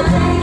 아